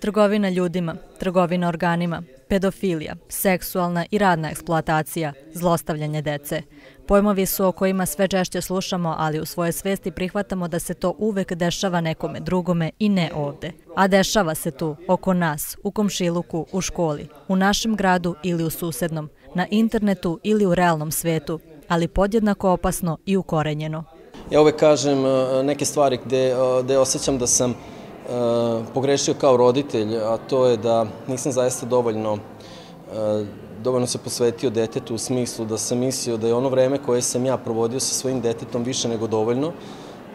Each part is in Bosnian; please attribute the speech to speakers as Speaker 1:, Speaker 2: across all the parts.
Speaker 1: Trgovina ljudima, trgovina organima, pedofilija, seksualna i radna eksploatacija, zlostavljanje dece. Pojmovi su o kojima sve češće slušamo, ali u svoje svesti prihvatamo da se to uvek dešava nekome drugome i ne ovde. A dešava se tu, oko nas, u komšiluku, u školi, u našem gradu ili u susednom, na internetu ili u realnom svetu, ali podjednako opasno i ukorenjeno.
Speaker 2: Ja uvek kažem e, neke stvari gde, gde osjećam da sam Eh, pogrešio kao roditelj, a to je da nisam zaista dovoljno eh, dovoljno se posvetio detetu u smislu da sam mislio da je ono vreme koje sam ja provodio sa svojim detetom više nego dovoljno,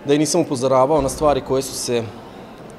Speaker 2: da i nisam upozoravao na stvari koje su se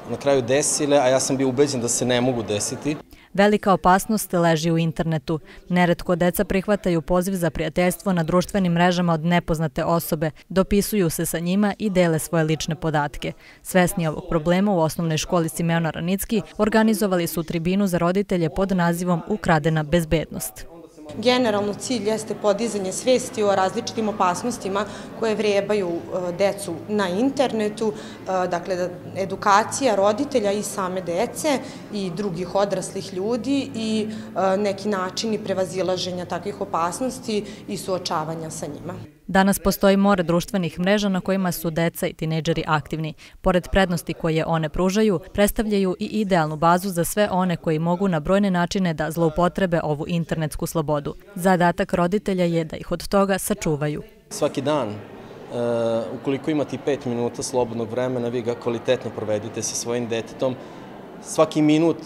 Speaker 2: na kraju desile, a ja sam bio ubeđen da se ne mogu desiti.
Speaker 1: Velika opasnost leži u internetu. Neretko deca prihvataju poziv za prijateljstvo na društvenim mrežama od nepoznate osobe, dopisuju se sa njima i dele svoje lične podatke. Svesni ovog problema u osnovnoj školi Simeona Ranicki organizovali su tribinu za roditelje pod nazivom Ukradena bezbednost.
Speaker 3: Generalno cilj jeste podizanje svesti o različitim opasnostima koje vrebaju e, decu na internetu, e, dakle edukacija roditelja i same dece i drugih odraslih ljudi i e, neki načini prevazilaženja takvih opasnosti i suočavanja sa njima.
Speaker 1: Danas postoji more društvenih mreža na kojima su deca i tineđeri aktivni. Pored prednosti koje one pružaju, predstavljaju i idealnu bazu za sve one koji mogu na brojne načine da zloupotrebe ovu internetsku slobodu. Zadatak roditelja je da ih od toga sačuvaju.
Speaker 2: Svaki dan, e, ukoliko imate pet minuta slobodnog vremena, vi ga kvalitetno provedite sa svojim detetom. Svaki minut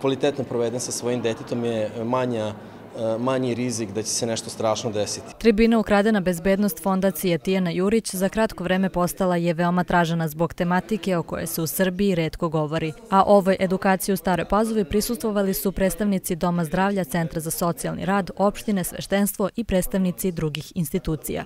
Speaker 2: kvalitetno proveden sa svojim detetom je manja E, manji rizik da će se nešto strašno desiti.
Speaker 1: Tribina ukradena bezbednost fondacije Tijena Jurić za kratko vreme postala je veoma tražena zbog tematike o kojoj se u Srbiji redko govori. A ovoj edukaciji u Staroj Pazovi prisustvovali su predstavnici Doma zdravlja, Centra za socijalni rad, opštine, sveštenstvo i predstavnici drugih institucija.